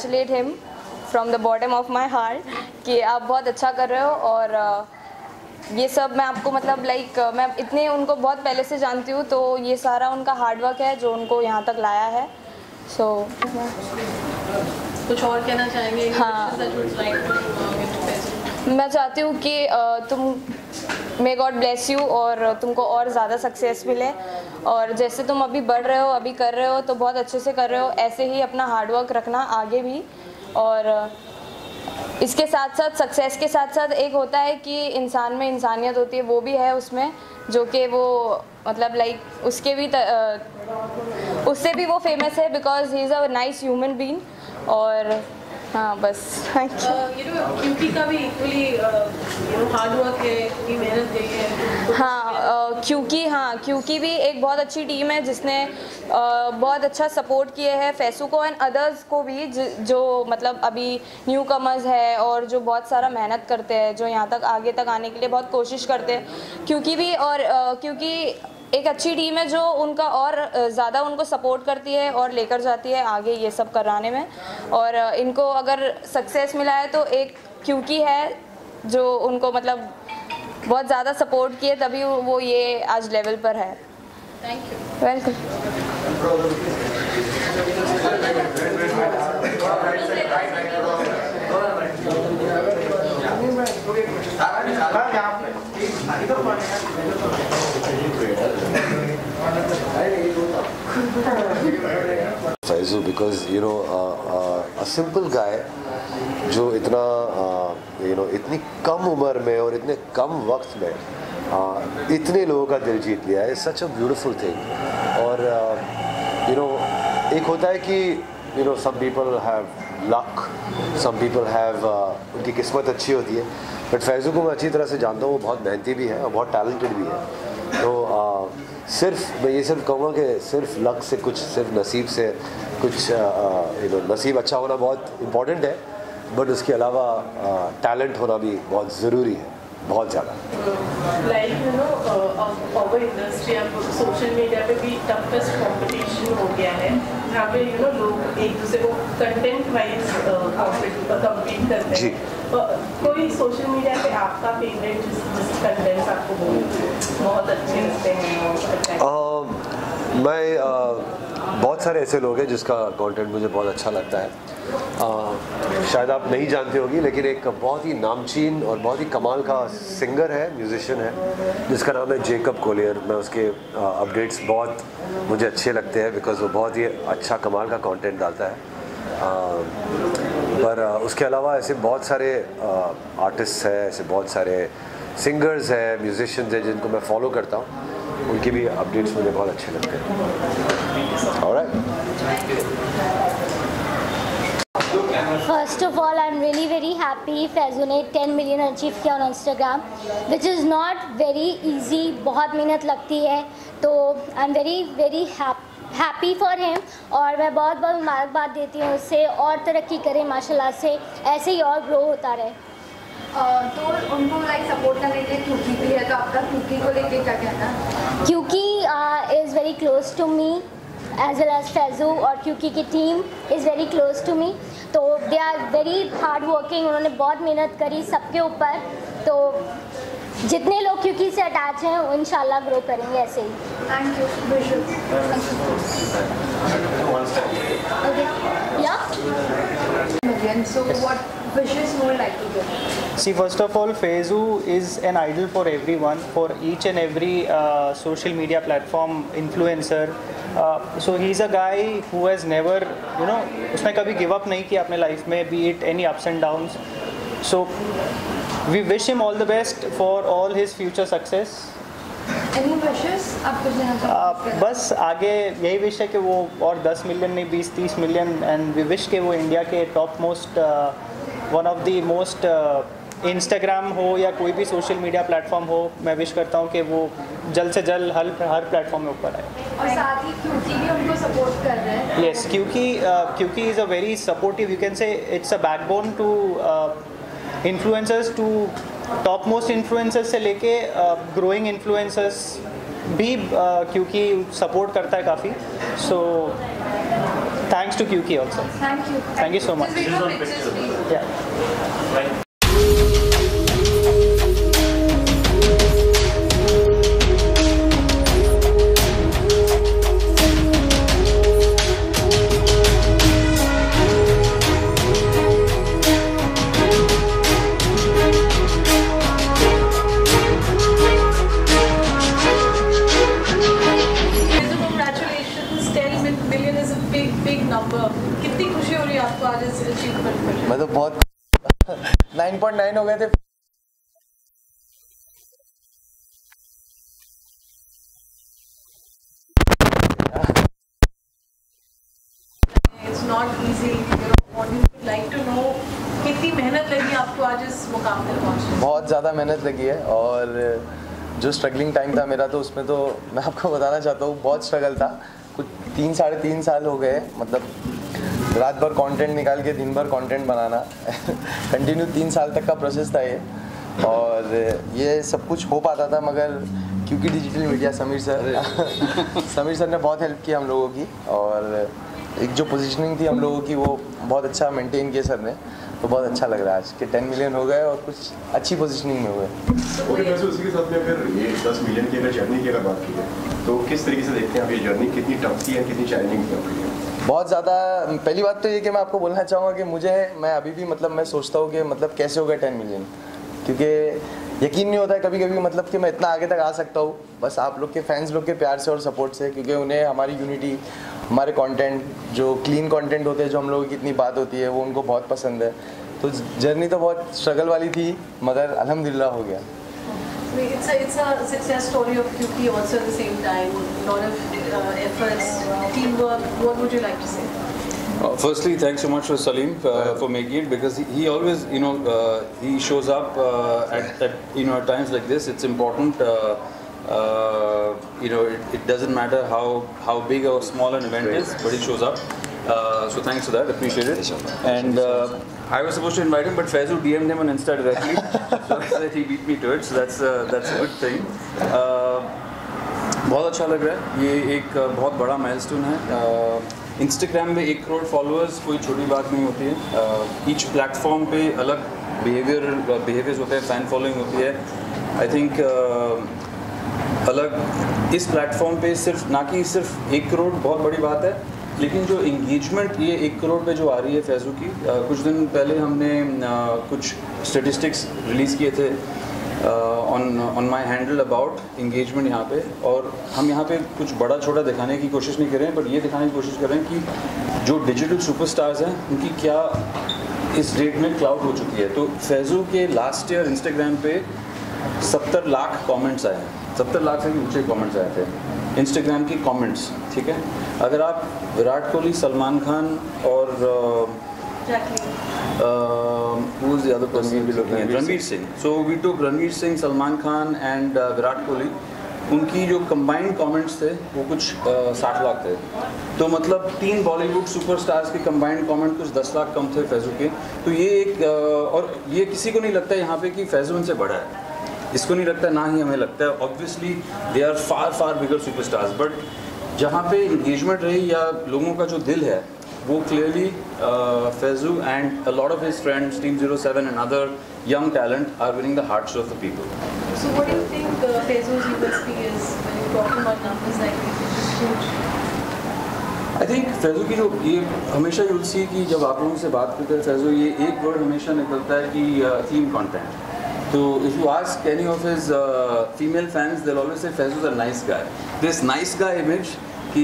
to him from the bottom of my heart कि आप बहुत अच्छा कर रहे हो और ये सब मैं आपको मतलब लाइक मैं इतने उनको बहुत पहले से जानती हूँ तो ये सारा उनका हार्डवर्क है जो उनको यहाँ तक लाया है सो so, कुछ और कहना चाहेंगे हाँ। मैं चाहती हूँ कि तुम मे गॉड ब्लेस यू और तुमको और ज़्यादा सक्सेस मिले। और जैसे तुम अभी बढ़ रहे हो, अभी कर रहे हो तो बहुत अच्छे से कर रहे हो, ऐसे ही अपना हार्डवर्क रखना आगे भी। और, इसके साथ साथ सक्सेस के साथ साथ एक होता है कि इंसान में इंसानियत होती है, वो भी है उसमें, जो कि वो मतलब लाइक उसके भी उससे भी वो फ़ेमस है because he is a nice human being और हाँ बस थैंक यू Uh, know, क्योंकि का भी equally you know hard work है इतनी मेहनत गई है हाँ क्योंकि हाँ क्योंकि भी एक बहुत अच्छी टीम है जिसने अ, बहुत अच्छा सपोर्ट किए है फैसू को एंड अदर्स को भी ज- जो मतलब अभी न्यू कमर्स है और जो बहुत सारा मेहनत करते हैं जो यहाँ तक आगे तक आने के लिए बहुत कोशिश करते हैं। क्योंकि भी और अ, क्योंकि एक अच्छी टीम है जो उनका और ज़्यादा उनको सपोर्ट करती है और लेकर जाती है आगे ये सब कराने में। और इनको अगर सक्सेस मिला है तो एक क्योंकि है जो उनको मतलब बहुत ज़्यादा सपोर्ट किए तभी वो ये आज लेवल पर है। Thank you welcome Simple guy जो इतना you know इतनी कम उम्र में और इतने कम वक्त में uh, इतने लोगों का दिल जीत लिया है सच अ ब्यूटीफुल थिंग और यू नो एक होता है कि you know some people have luck some people have उनकी किस्मत अच्छी होती है बट फैज़ू को मैं अच्छी तरह से जानता हूँ वो बहुत मेहनती भी है और बहुत टैलेंटेड भी है। तो uh, सिर्फ़ मैं ये सिर्फ़ कहूँगा कि सिर्फ़ लक से कुछ सिर्फ़ नसीब से कुछ यू नो नसीब अच्छा होना बहुत इंपॉर्टेंट है बट उसके अलावा टैलेंट होना भी बहुत ज़रूरी है बहुत ज़्यादा। लाइक यू नो इंडस्ट्री अब सोशल मीडिया पे भी टफेस्ट कंपटीशन हो गया है। जहाँ पे यू नो लोग एक दूसरे को कंटेंट वाइज कम्पीट करते जी। हैं कोई सोशल मीडिया पे आपका फेवरेट जिस जिस कंटेंट्स आपको बहुत अच्छे लगते हैं अच्छा मैं अ, बहुत सारे ऐसे लोग हैं जिसका कंटेंट मुझे बहुत अच्छा लगता है। अ, शायद आप नहीं जानते होगी लेकिन एक बहुत ही नामचीन और बहुत ही कमाल का सिंगर है म्यूजिशियन है जिसका नाम है जेकब कोलियर मैं उसके अपडेट्स बहुत मुझे अच्छे लगते हैं बिकॉज़ वो बहुत ही अच्छा कमाल का कंटेंट डालता है। अ, पर उसके अलावा ऐसे बहुत सारे आर्टिस्ट हैं ऐसे बहुत सारे सिंगर्स हैं म्यूजिशियंस हैं जिनको मैं फॉलो करता हूँ। उनके भी अपडेट्स मुझे बहुत अच्छे लगते हैं। Alright First of all, I'm really very happy Faizu ने 10 मिलियन अचीव किया on Instagram which is not very easy बहुत मेहनत लगती है तो I am very very happy for him और मैं बहुत बहुत मुबारकबाद देती हूँ उससे और तरक्की करें माशाल्लाह से। ऐसे ही और ग्रो होता रहे। तो उनको लाइक सपोर्ट करने के लिए क्यूकी भी है तो आपका क्यूकी को लेके क्या कहना क्योंकि is very close to me as well as Faizu और क्योंकि की team is very close to me तो they are very hard working उन्होंने बहुत मेहनत करी सबके ऊपर। तो जितने लोग क्योंकि इसे अटैच हैं इन शाला ग्रो करेंगे ऐसे ही। See first of all Faizu is an idol for every one for each and every social media platform influencer so he is a guy whose never you know उसने कभी गिव अप नहीं किया अपने life में be it any ups and down So we wish him all the best for all his future success. Any wishes आप कुछ देना Uh, चाहते हैं बस आगे यही विश है कि वो और 10 मिलियन नहीं 20 30 मिलियन एंड वी विश के वो इंडिया के top most one of the most Instagram हो या कोई भी सोशल मीडिया प्लेटफॉर्म हो मैं विश करता हूँ कि वो जल्द से जल्द हर हर प्लेटफॉर्म में ऊपर आए। और साथ ही क्यूकी भी उनको सपोर्ट कर रहे हैं। Yes क्योंकि uh, क्योंकि is a very supportive you can say it's a backbone to influencers to top most influencers से लेके ग्रोइंग इन्फ्लुएंसर्स भी uh, क्योंकि सपोर्ट करता है काफ़ी। सो थैंक्स टू क्यूकी also thank you so you ज़्यादा मेहनत लगी है और जो स्ट्रगलिंग टाइम था मेरा तो उसमें तो मैं आपको बताना चाहता हूँ बहुत स्ट्रगल था। कुछ तीन साढ़े तीन साल हो गए मतलब रात भर कंटेंट निकाल के दिन भर कंटेंट बनाना। कंटिन्यू तीन साल तक का प्रोसेस था ये। और ये सब कुछ हो पाता था मगर क्योंकि digital media Sameer sir Sameer sir ने बहुत हेल्प की हम लोगों की। और एक जो पोजीशनिंग थी हम लोगों की वो बहुत अच्छा मेंटेन किया सर ने। तो बहुत अच्छा लग रहा है आज कि टेन मिलियन हो गए और कुछ अच्छी पोजीशनिंग में हुए। ओके वैसे उसी के साथ में अगर ये 10 मिलियन की अगर जर्नी की अगर बात की जाए तो किस तरीके से देखते हैं आप ये जर्नी कितनी टफ थी या कितनी चैलेंजिंग थी आपके लिए? बहुत ज़्यादा पहली बात तो ये कि मैं आपको बोलना चाहूँगा कि मुझे मैं अभी भी मतलब मैं सोचता हूँ कि मतलब कैसे हो गया टेन मिलियन क्योंकि यकीन नहीं होता है कभी कभी मतलब कि मैं इतना आगे तक आ सकता हूँ। बस आप लोग के फैंस लोग के प्यार से और सपोर्ट से क्योंकि उन्हें हमारी यूनिटी हमारे कंटेंट जो क्लीन कंटेंट होते हैं जो हम लोगों की इतनी बात होती है वो उनको बहुत पसंद है तो जर्नी तो बहुत स्ट्रगल वाली थी मगर अल्हम्दुलिल्लाह हो गया It's a, it's a success story of QP also at the same time. lot of uh, efforts, teamwork. What would you like to say? Uh, firstly, thanks so much for Salim uh, for making it because he, he always, you know, uh, he shows up uh, at, at, you know, at times like this. It's important. Uh, uh, you know, it, it doesn't matter how how big or small an event Great. is, but he shows up. Uh, so thanks for that, appreciate it. And uh, I was supposed to invite him, but Faizu DM'd him on Insta directly, so said he beat me to it. So that's uh, that's a good thing. Uh, बहुत अच्छा लग रहा है ये एक बहुत बड़ा milestone है इंस्टाग्राम में एक करोड़ फॉलोअर्स कोई छोटी बात नहीं होती है ईच प्लेटफॉर्म पे अलग बिहेवियर बिहेवियर्स होते हैं फ़ैन फॉलोइंग होती है आई थिंक अलग। इस प्लेटफॉर्म पे सिर्फ़ ना कि सिर्फ़ एक करोड़ बहुत बड़ी बात है लेकिन जो इंगेजमेंट ये एक करोड़ पे जो आ रही है फैज़ू की अ, कुछ दिन पहले हमने अ, कुछ स्टेटिस्टिक्स रिलीज़ किए थे on on my handle about engagement यहाँ पे और हम यहाँ पे कुछ बड़ा छोटा दिखाने की कोशिश नहीं कर रहे हैं बट ये दिखाने की कोशिश कर रहे हैं कि जो डिजिटल सुपरस्टार्स हैं उनकी क्या इस डेट में क्लाउड हो चुकी है? तो फैज़ू के लास्ट ईयर इंस्टाग्राम पे सत्तर लाख कमेंट्स आए हैं। सत्तर लाख से भी ऊँचे कमेंट्स आए थे इंस्टाग्राम की कमेंट्स ठीक है अगर आप विराट कोहली सलमान खान और looking at? Ranveer Singh. So we took Ranveer Singh, Salman Khan and uh, Virat Kohli. उनकी जो कंबाइंड कमेंट्स थे वो कुछ साठ लाख थे तो मतलब तीन बॉलीवुड सुपरस्टार्स के कंबाइंड कमेंट कुछ दस लाख कम थे फैजू के तो ये एक और ये किसी को नहीं लगता यहाँ पे कि फैजू उनसे बड़ा है इसको नहीं लगता ना ही हमें लगता है obviously they are far far bigger superstars but जहाँ पे इंगेजमेंट रही या लोगों का जो दिल है वो clearly Faizu and a lot of his friends team zero seven and other young talent are winning the hearts of the people So what do you think uh, Faizu's USP is when you're talking about numbers like this? Huge. I think Faizu की जो ये हमेशा you'll see कि जब आप लोगों से बात करते हैं फैजू ये एक वर्ड हमेशा निकलता है कि theme content तो if you ask any of his female fans they always say Faizu the nice guy this nice guy image कि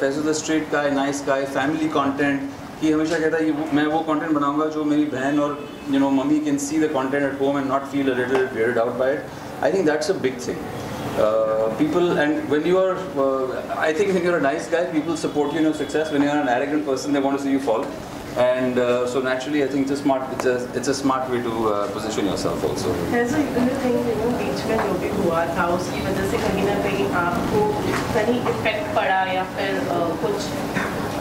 Faizu the straight guy nice guy family content कि हमेशा कहता है कि वो- मैं वो कंटेंट बनाऊंगा जो मेरी बहन और you know mummy can see the content at home and not feel a little weirded out by it I think that's a big thing uh, people and when you are uh, i think when you're a nice guy people support you in your success when you're an arrogant person they want to see you fall and uh, so naturally i think it's a smart it's a it's a smart way to uh, position yourself also Faizu, do you think you know बीच में जो भी हुआ था उसकी वजह से कहीं ना कहीं आपको कहीं इफेक्ट पड़ा या फिर uh, कुछ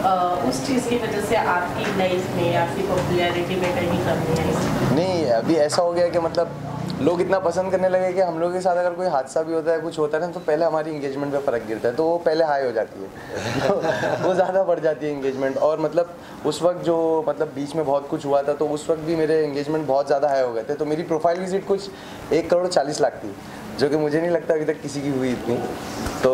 uh, उस चीज़ की वजह से आपकी लाइफ में या आपकी पॉपुलैरिटी में कहीं कमी आई नहीं अभी ऐसा हो गया कि मतलब लोग इतना पसंद करने लगे कि हम लोग के साथ अगर कोई हादसा भी होता है, कुछ होता है ना तो पहले हमारी इंगेजमेंट पे फ़र्क गिरता है तो वो पहले हाई हो जाती है। वो ज़्यादा बढ़ जाती है इंगेजमेंट और मतलब उस वक्त जो मतलब बीच में बहुत कुछ हुआ था तो उस वक्त भी मेरे इंगेजमेंट बहुत ज़्यादा हाई हो गए थे। तो मेरी प्रोफ़ाइल विज़िट कुछ एक करोड़ चालीस लाख थी, जो कि मुझे नहीं लगता अभी तक किसी की हुई इतनी। तो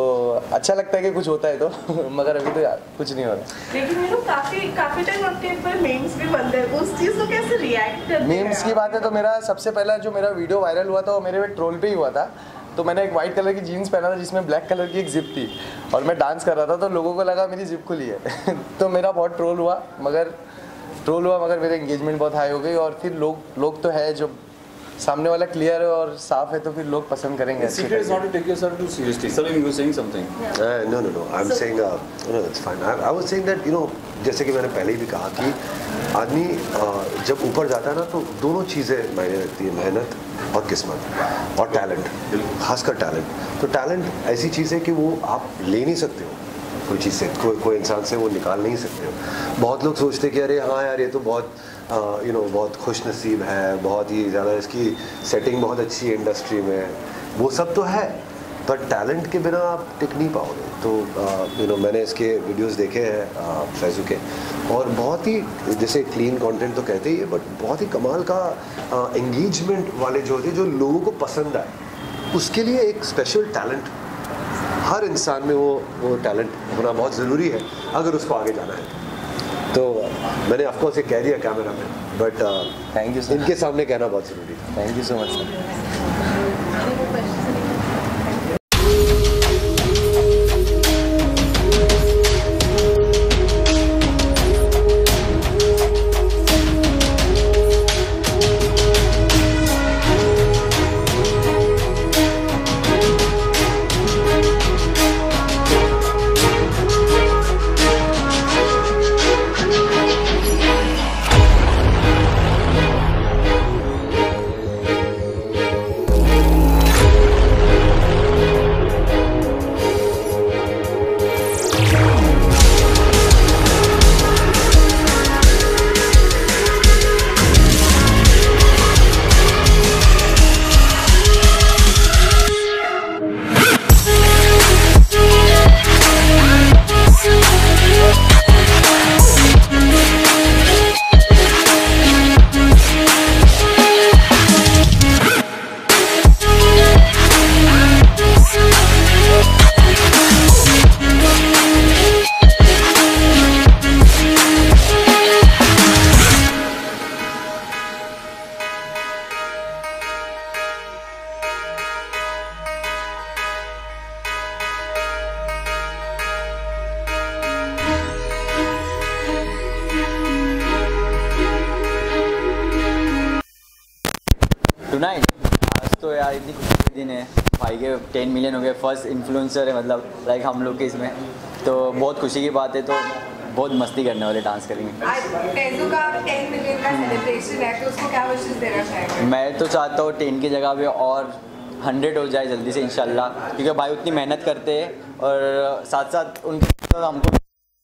अच्छा लगता है कि कुछ होता है तो मगर अभी तो यार कुछ नहीं हो रहा। लेकिन यू काफ़ी काफ़ी टाइम आपके ऊपर मीम्स भी बनते हैं। उस चीज़ को कैसे रिएक्ट करते मीम्स की बात है तो मेरा सबसे पहला जो मेरा वीडियो वायरल हुआ था वो मेरे ट्रोल पे ही हुआ था। तो मैंने एक वाइट कलर की जीन्स पहना था जिसमें ब्लैक कलर की एक जिप थी। और मैं डांस कर रहा था तो लोगों को लगा मेरी जिप खुली है। तो मेरा बहुत ट्रोल हुआ मगर ट्रोल हुआ मगर मेरे एंगेजमेंट बहुत हाई हो गई। और फिर लोग लोग तो है जो सामने वाला क्लियर है और साफ़ है तो फिर लोग पसंद करेंगे अच्छी to take yourself too seriously. Salim, you were saying something. Uh, no, no, no. I'm saying, uh, no, it's fine. I, I was saying that, you know, जैसे कि मैंने पहले ही भी कहा कि आदमी uh, जब ऊपर जाता है ना तो दोनों चीज़ें मायने रखती है मेहनत और किस्मत और टैलेंट खासकर टैलेंट तो टैलेंट ऐसी चीज़ है कि वो आप ले नहीं सकते हो कोई चीज़ से कोई कोई इंसान से वो निकाल नहीं सकते हो बहुत लोग सोचते कि अरे हाँ यार ये तो बहुत यू नो बहुत खुश नसीब है, बहुत ही ज़्यादा इसकी सेटिंग बहुत अच्छी है इंडस्ट्री में। वो सब तो है पर टैलेंट के बिना आप टिक नहीं पाओगे। तो यू नो मैंने इसके वीडियोस देखे हैं फैजू के। और बहुत ही, जैसे क्लीन कंटेंट तो कहते ही है बट बहुत ही कमाल का एंगेजमेंट वाले जो होते हैं जो लोगों को पसंद आए, उसके लिए एक स्पेशल टैलेंट हर इंसान में वो वो टैलेंट होना बहुत ज़रूरी है, अगर उसको आगे जाना है। तो मैंने ऑफकोर्स ये कह दिया कैमरा में बट थैंक यू इनके सामने कहना बहुत ज़रूरी था thank you so much sir भाई के टेन मिलियन हो गए फ़र्स्ट इन्फ्लुएंसर है मतलब लाइक हम लोग के इसमें। तो बहुत खुशी की बात है तो बहुत मस्ती करने वाले डांस करेंगे। आज फैजू का 10 मिलियन का सेलिब्रेशन है तो मैं तो चाहता हूँ टेन की जगह पे और हंड्रेड हो जाए जल्दी से इंशाल्लाह। क्योंकि भाई उतनी मेहनत करते हैं और साथ साथ उनके साथ हमको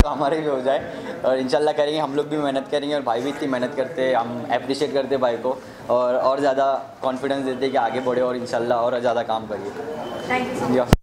तो हमारे भी हो जाए। और इंशाल्लाह करेंगे हम लोग भी मेहनत करेंगे और भाई भी इतनी मेहनत करते हैं हम अप्रिशिएट करते हैं भाई को और और ज़्यादा कॉन्फिडेंस देते हैं कि आगे बढ़े और इंशाल्लाह और ज़्यादा काम करिए। थैंक यू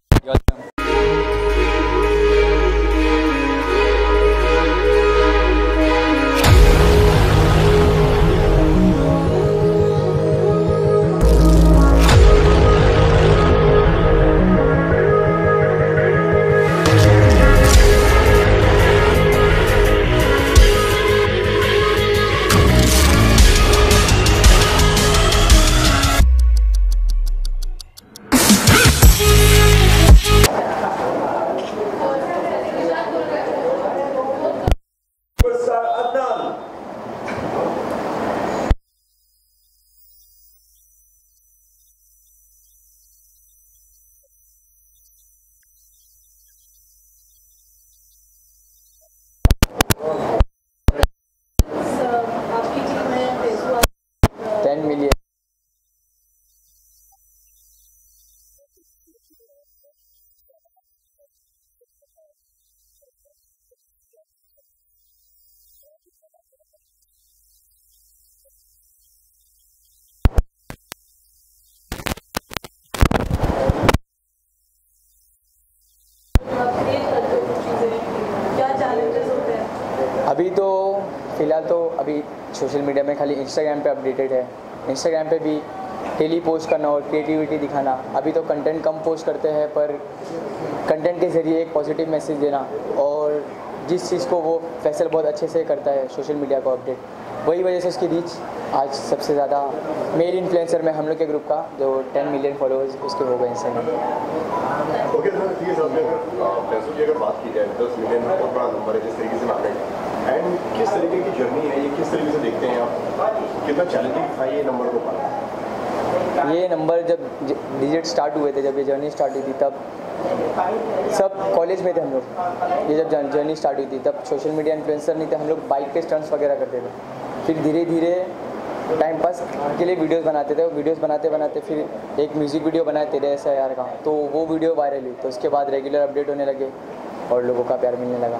में खाली इंस्टाग्राम पे अपडेटेड है। इंस्टाग्राम पे भी डेली पोस्ट करना और क्रिएटिविटी दिखाना। अभी तो कंटेंट कम पोस्ट करते हैं, पर कंटेंट के ज़रिए एक पॉजिटिव मैसेज देना और जिस चीज़ को वो फैसल बहुत अच्छे से करता है सोशल मीडिया को अपडेट वही वजह से उसकी रीच आज सबसे ज़्यादा मेल इन्फ्लुएंसर में हम लोग के ग्रुप का, जो 10 मिलियन फॉलोअर्स उसके हो गए इंस्टाग्राम ओके सर ठीक है में अगर बात की जाए, दस मिलियन बड़ा नंबर है, जिस तरीके से एंड किस तरीके की जर्नी है, ये किस तरीके से देखते हैं आप? कितना चैलेंजिंग था ये नंबर को पाना? ये नंबर जब डिजिट स्टार्ट हुए थे, जब ये जर्नी स्टार्ट हुई थी, तब सब कॉलेज में थे हम लोग। ये जब जर्नी स्टार्ट हुई थी, तब सोशल मीडिया इन्फ्लुएंसर नहीं थे, हम लोग बाइक के स्टंट्स वगैरह करते थे। फिर धीरे धीरे टाइम पास के लिए वीडियोस बनाते थे वीडियोस बनाते बनाते फिर एक म्यूज़िक वीडियो बनाए, तेरे ऐसा यार का तो वो वीडियो वायरल हुई तो उसके बाद रेगुलर अपडेट होने लगे और लोगों का प्यार मिलने लगा।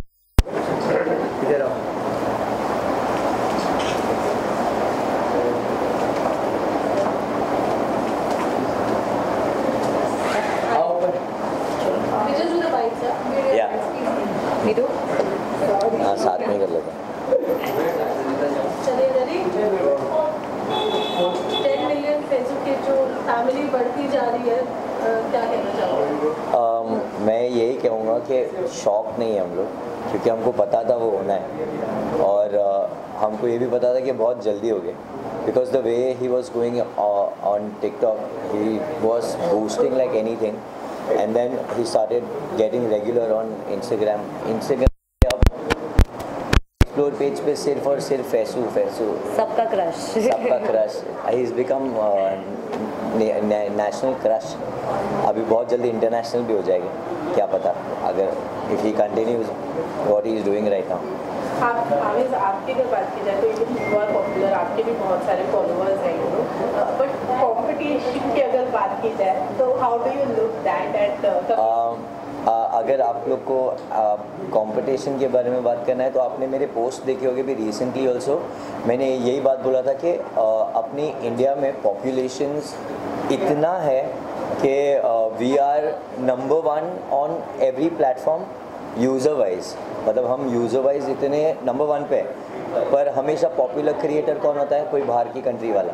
बहुत जल्दी हो गए। Because the way he was going on TikTok he was boosting like any thing and then he started getting regular on Instagram Instagram explore page पे सिर्फ़ और सिर्फ़ फैसू फैसू सबका क्रश सबका crush he is become national crush अभी बहुत जल्दी international भी हो जाएगी। क्या पता अगर if he continues what he is doing right now Awez आपकी अगर बात की जाए तो पॉपुलर आपके भी बहुत सारे फॉलोअर्स हैं बट कंपटीशन की अगर बात की जाए तो how do you look that at अगर आप लोग को कंपटीशन के बारे में बात करना है तो आपने मेरे पोस्ट देखे होंगे भी रिसेंटली ऑल्सो मैंने यही बात बोला था कि अपनी इंडिया में पॉपुलेशंस इतना है कि we are number one on every platform user wise मतलब हम यूज़र वाइज इतने नंबर वन पे। पर हमेशा पॉपुलर क्रिएटर कौन होता है? कोई बाहर की कंट्री वाला।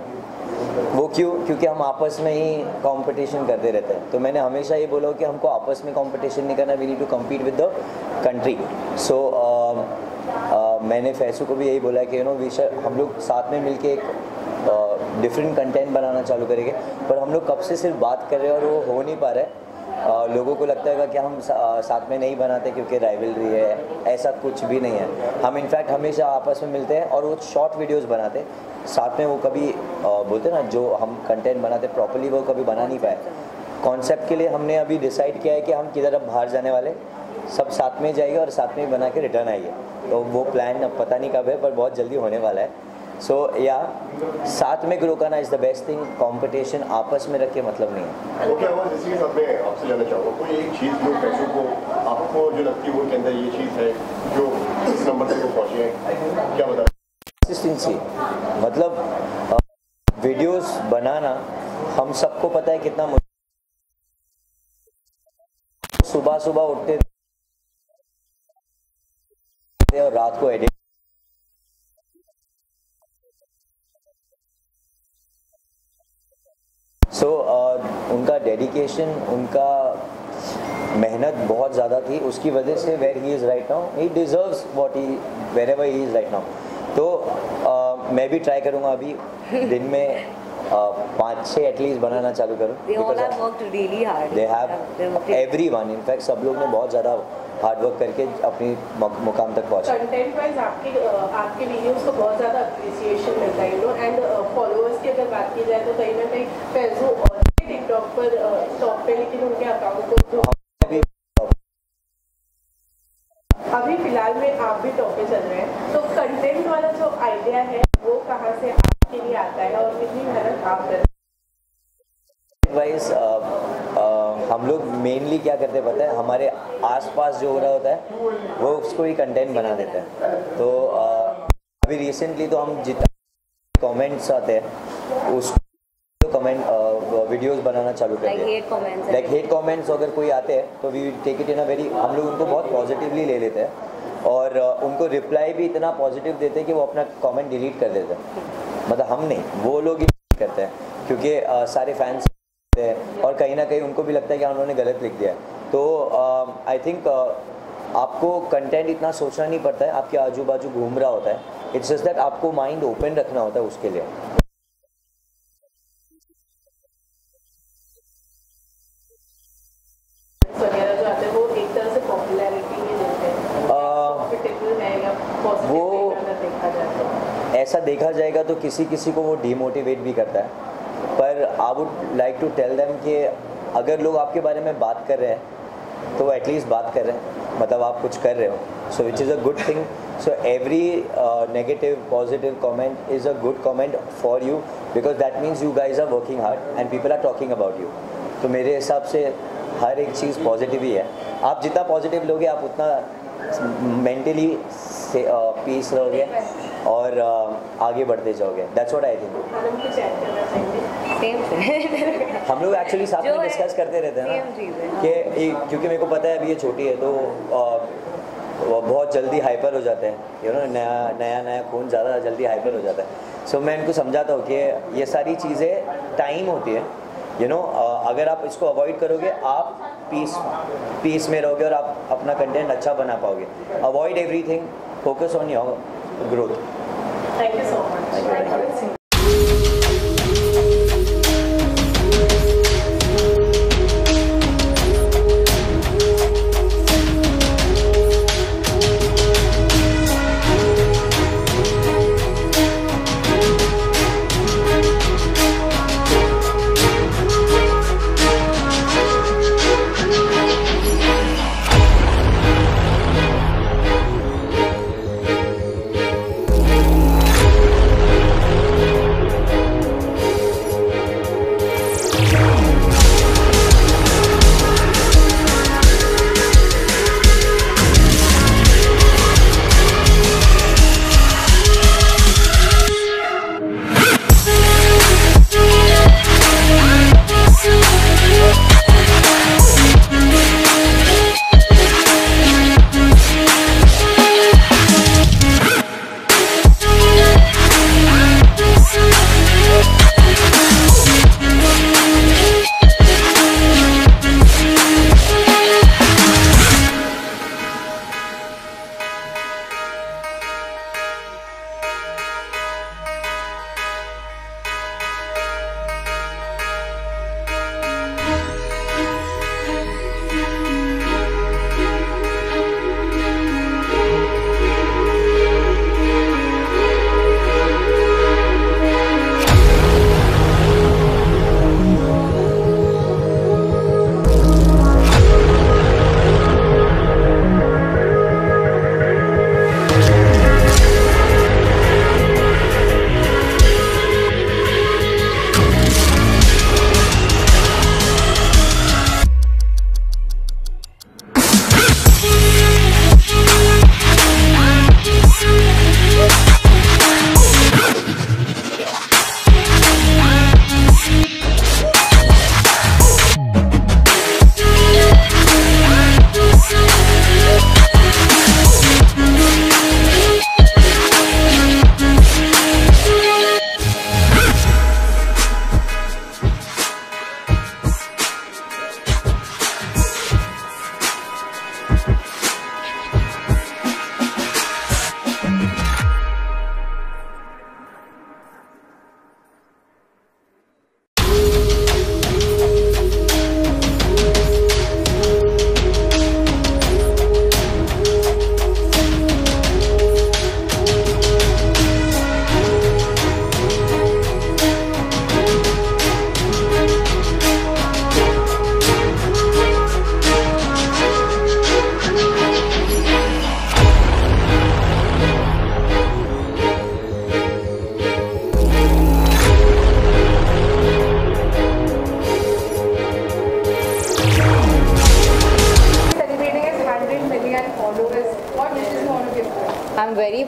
वो क्यों? क्योंकि हम आपस में ही कंपटीशन करते रहते हैं। तो मैंने हमेशा ये बोला कि हमको आपस में कंपटीशन नहीं करना we need to compete with the country so मैंने फैसू को भी यही बोला कि यू नो वी हम लोग साथ में मिलके एक डिफरेंट कंटेंट बनाना चालू करेंगे। पर हम लोग कब से सिर्फ़ बात कर रहे हैं और वो हो नहीं पा रहा है अ, लोगों को लगता है कि हम सा- अ, साथ में नहीं बनाते क्योंकि राइवलरी है ऐसा कुछ भी नहीं है। हम इनफैक्ट हमेशा आपस में मिलते हैं और वो शॉर्ट वीडियोस बनाते साथ में वो कभी अ, बोलते ना जो हम कंटेंट बनाते प्रॉपरली वो कभी बना नहीं पाए। कॉन्सेप्ट के लिए हमने अभी डिसाइड किया है कि हम किधर अब बाहर जाने वाले सब साथ में जाएँगे और साथ में बना के रिटर्न आएँगे। तो वो प्लान अब पता नहीं कब है पर बहुत जल्दी होने वाला है। सो या साथ में ग्रो करना is the best thing competition आपस में रख के मतलब नहीं है। ओके आवाज़ इसी के साथ में आपसे जानना चाहूँगा कोई एक चीज़ जो पैसों को आपको जो लगती है वो के अंदर ये चीज़ है जो इस नंबर तक पहुँचे हैं? क्या बता कंसिस्टेंसी मतलब वीडियोस बनाना हम सबको पता है कितना मुश्किल सुबह सुबह उठते और रात को एडिट सो so, उनका डेडिकेशन उनका मेहनत बहुत ज़्यादा थी। उसकी वजह से where he is right now he deserves what he wherever he is right now तो अ, मैं भी ट्राई करूँगा अभी दिन में पाँच छः एटलीस्ट बनाना चालू करूँ. They have every one in fact सब लोग ने बहुत ज़्यादा हार्ड वर्क करके अपनी मुकाम तक पहुँचा। कंटेंट वाइज आपके आपके वीडियोस को बहुत ज़्यादा अप्रिसिएशन मिलता है यू नो एंड फॉलोअर्स की अगर बात की जाए तो कहीं ना कहीं फैजू टिकटॉक पर टॉप पे लेकिन उनके अकाउंट को अभी अभी फ़िलहाल में आप भी टॉप पे चल रहे हैं। तो कंटेंट वाला जो आइडिया है वो कहाँ से आपके लिए आता है और कितनी मेहनत आप कर हम लोग मेनली क्या करते हैं पता है? हमारे आसपास जो हो रहा होता है वो उसको ही कंटेंट बना देते हैं। तो अभी रिसेंटली तो हम जितना कमेंट्स आते हैं उस तो कमेंट वीडियोस बनाना चालू कर दिया लाइक हेट कमेंट्स अगर कोई आते हैं तो we take it in a very हम लोग उनको बहुत पॉजिटिवली ले लेते हैं। और उनको रिप्लाई भी इतना पॉजिटिव देते हैं कि वो अपना कमेंट डिलीट कर देते हैं। मतलब हम नहीं वो लोग ही करते हैं। क्योंकि सारे फैंस हैं। और कहीं ना कहीं उनको भी लगता है कि हाँ, उन्होंने गलत लिख दिया है। तो आई थिंक आपको कंटेंट इतना सोचना नहीं पड़ता है आपके आजू बाजू घूम रहा होता है। इट्स जस्ट दैट आपको माइंड ओपन रखना होता है उसके लिए। वो जाए तो। ऐसा देखा जाएगा तो किसी किसी को वो डीमोटिवेट भी करता है। पर I would like to tell them कि अगर लोग आपके बारे में बात कर रहे हैं तो वो एटलीस्ट बात कर रहे हैं। मतलब आप कुछ कर रहे हो। So which is a good thing so every negative positive comment is a good comment for you because that means you guys are working hard and people are talking about you तो मेरे हिसाब से हर एक चीज़ positive ही है। आप जितना positive लोगे, आप उतना मेंटली पीस रहोगे और आगे बढ़ते जाओगे। दैट्स व्हाट आई थिंक हम लोग एक्चुअली साथ में डिस्कस करते रहते हैं। ना कि क्योंकि मेरे को पता है अभी ये छोटी है तो वो बहुत जल्दी हाइपर हो जाते हैं। यू नो नया नया नया खून ज़्यादा जल्दी हाइपर हो जाता है। सो मैं इनको समझाता हूँ कि ये सारी चीज़ें टाइम होती है। यू नो अगर आप इसको अवॉइड करोगे आप पीस पीस में रहोगे और आप अपना कंटेंट अच्छा बना पाओगे। Avoid everything focus on your growth. Thank you so much. Thank you. Thank you.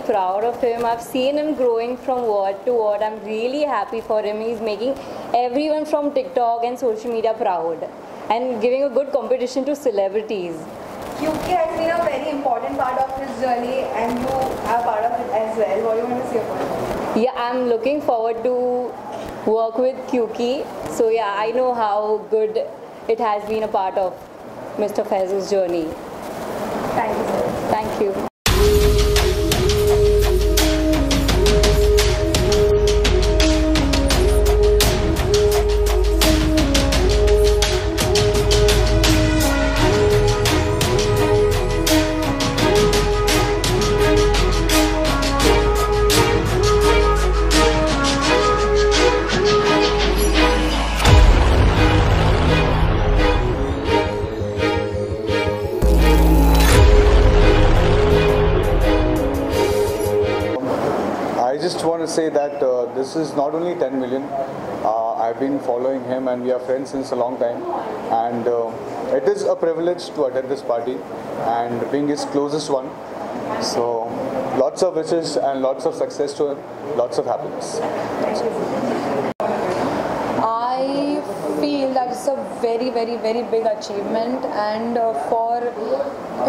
Proud of him. I've seen him growing from word to word. I'm really happy for him. He's making everyone from TikTok and social media proud and giving a good competition to celebrities. QK has been a very important part of his journey and you are part of it as well. What do you want to say about it? Yeah, I'm looking forward to work with Kyuki. So yeah, I know how good it has been a part of Mr. Faizu's journey. Thank you. sir. Thank you. This is not only 10 million. Uh, I've been following him and we are friends since a long time. And uh, it is a privilege to attend this party and being his closest one. So lots of wishes and lots of success to him. Lots of happiness. Feel that it's a very, very, very big achievement, and uh, for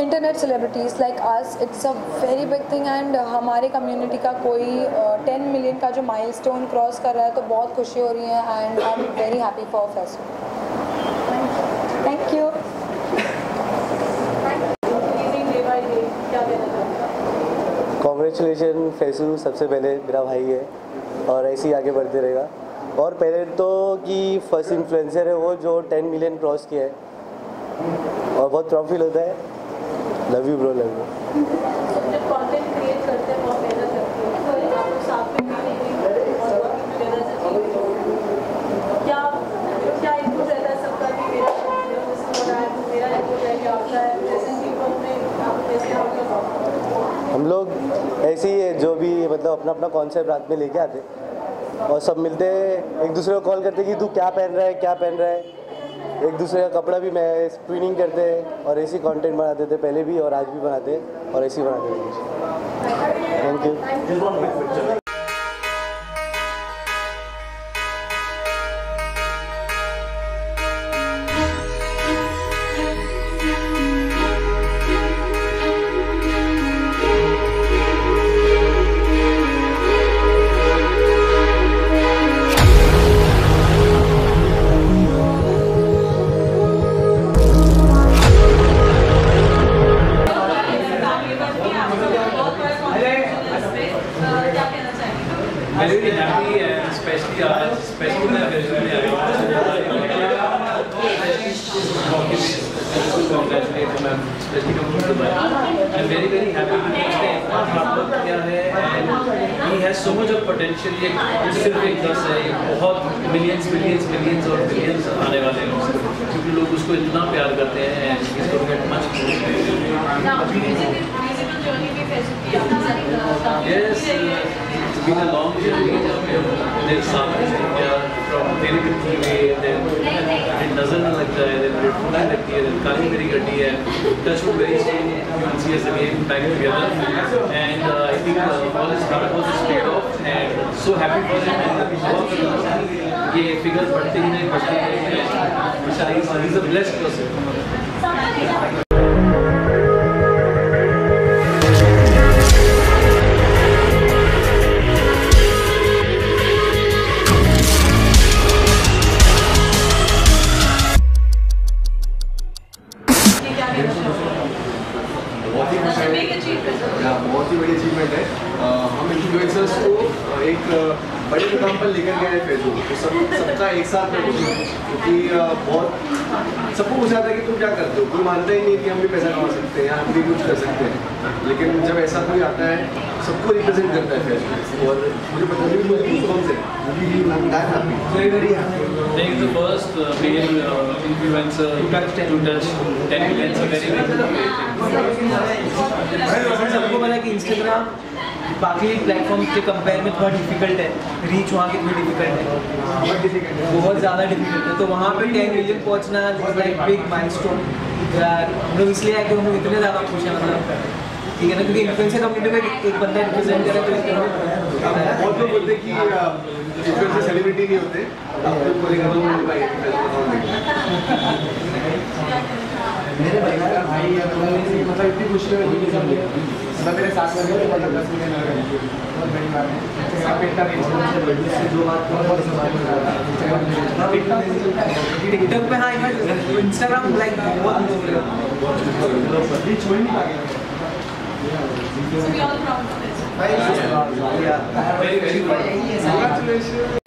internet celebrities like us, it's a very big thing. And uh, हमारे community का कोई uh, 10 million का जो milestone cross कर रहा है तो बहुत खुशी हो रही है and I'm very happy for Faizu. Thank you. Congratulation Faisu सबसे पहले मेरा भाई है और ऐसे ही आगे बढ़ते रहेगा और पहले तो कि फ़र्स्ट इन्फ्लुएंसर है वो जो 10 मिलियन क्रॉस किया है। और बहुत प्राउड फील होता है। Love you bro love you हैं हैं। है। है हो है है है हम लोग ऐसे ही है जो भी मतलब अपना अपना कॉन्सेप्ट रात में लेके आते और सब मिलते हैं। एक दूसरे को कॉल करते कि, तू क्या पहन रहा है? क्या पहन रहा है? एक दूसरे का कपड़ा भी मैं ट्विनिंग करते हैं और ऐसी कंटेंट बनाते थे, पहले भी और आज भी बनाते हैं और ऐसी बनाते हैं। थैंक यू Kali मेरी गड्डी है. Touchwood very soon you will see us again back together. And uh, I think uh, all his hard work is paid off and so happy for him and ये figures बढ़ते ही नहीं बढ़ते ही नहीं. He's a blessed person. Touch 10 million is a very सबको पता है कि इंस्टाग्राम बाकी प्लेटफॉर्म के कंपेयर में थोड़ा डिफ़िकल्ट है। रीच वहाँ की थोड़ी डिफ़िकल्ट है। बहुत ज़्यादा डिफ़िकल्ट है। तो वहाँ पे टेन मिलियन पहुँचना लाइक बिग माइल स्टोन यार हम लोग इसलिए आए कि हम लोग इतने ज़्यादा खुश हैं मतलब। ठीक है ना? क्योंकि इन्फ्लुएंसर कम्युनिटी में एक- बंदा रिप्रेजेंट करे तो बहुत लोग बोलते हैं कि इन्फ्लुएंसर सेलिब्रिटी नहीं होते आप लोग बोलेंगे तो मेरे भाई का भाई या तो मतलब इतनी खुशी है। मतलब मेरे साथ में भी मतलब दस आ गए बहुत बड़ी बात है। इंस्टाग्राम इतना रीच से जो बात करो बहुत सवाल टिकटॉक पे हाँ इंस्टाग्राम लाइक बहुत हो। ही नहीं पाएगा. Congratulations.